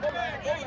Go back, go back.